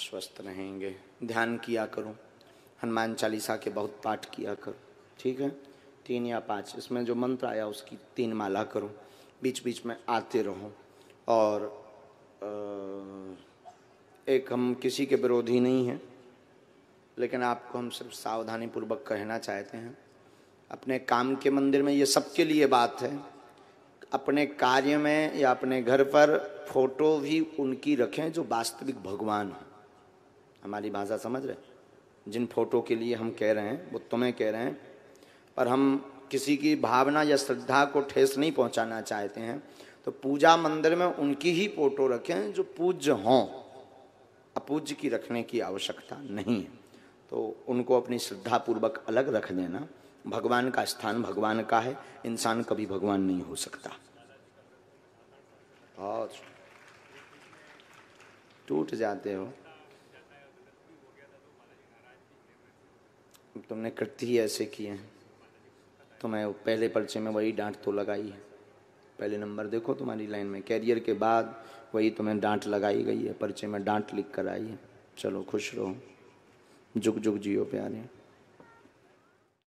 स्वस्थ रहेंगे। ध्यान किया करो। हनुमान चालीसा के बहुत पाठ किया करो। ठीक है? तीन या पाँच। इसमें जो मंत्र आया उसकी तीन माला करो। बीच बीच में आते रहो। और एक हम किसी के विरोधी नहीं हैं, लेकिन आपको हम सिर्फ़ सावधानी पूर्वक कहना चाहते हैं। अपने काम के मंदिर में ये सबके लिए बात है। अपने कार्य में या अपने घर पर फ़ोटो भी उनकी रखें जो वास्तविक भगवान हो। हमारी भाषा समझ रहे जिन फ़ोटो के लिए हम कह रहे हैं, वो तुम्हें कह रहे हैं। पर हम किसी की भावना या श्रद्धा को ठेस नहीं पहुंचाना चाहते हैं। तो पूजा मंदिर में उनकी ही फ़ोटो रखें जो पूज्य हों। अपूज्य की रखने की आवश्यकता नहीं है। तो उनको अपनी श्रद्धा पूर्वक अलग रख देना। भगवान का स्थान भगवान का है। इंसान कभी भगवान नहीं हो सकता। टूट जाते हो। तुमने कृत्य ही ऐसे किए हैं। तो मैं पहले पर्चे में वही डांट तो लगाई है। पहले नंबर देखो तुम्हारी लाइन में। कैरियर के बाद वही तुम्हें डांट लगाई गई है। पर्चे में डांट लिख कर आई है। चलो खुश रहो। झुक झुक जियो प्यारे।